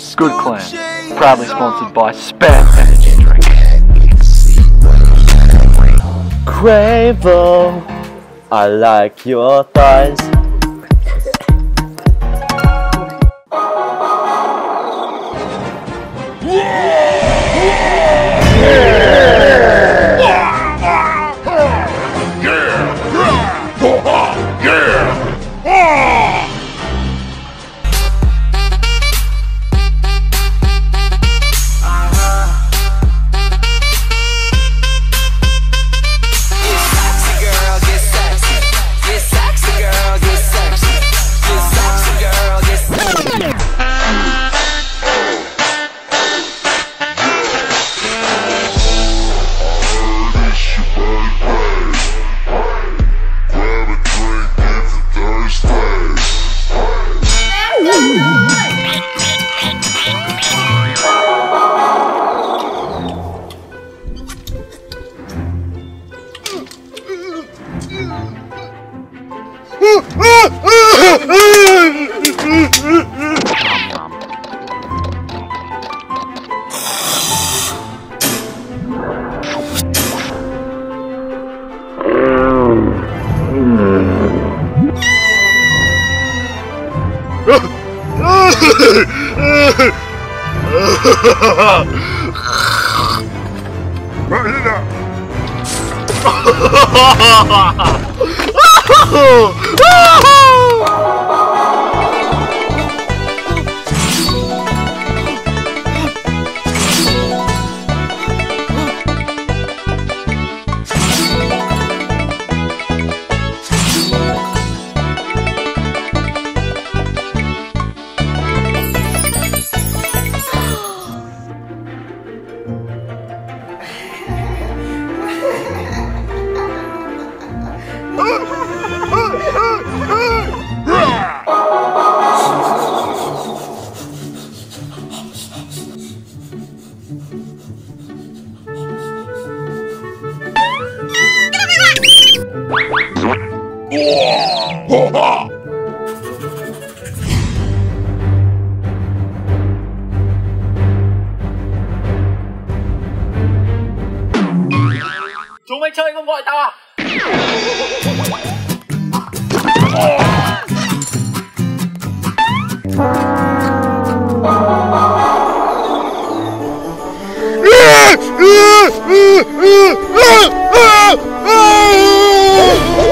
Good Clan. Proudly sponsored by Spam Energy Drink. Quavo, I like your thighs. Ha ha ha! Uhul! Uhul! Chúng mày chơi không gọi tao à? Ah! Yeah.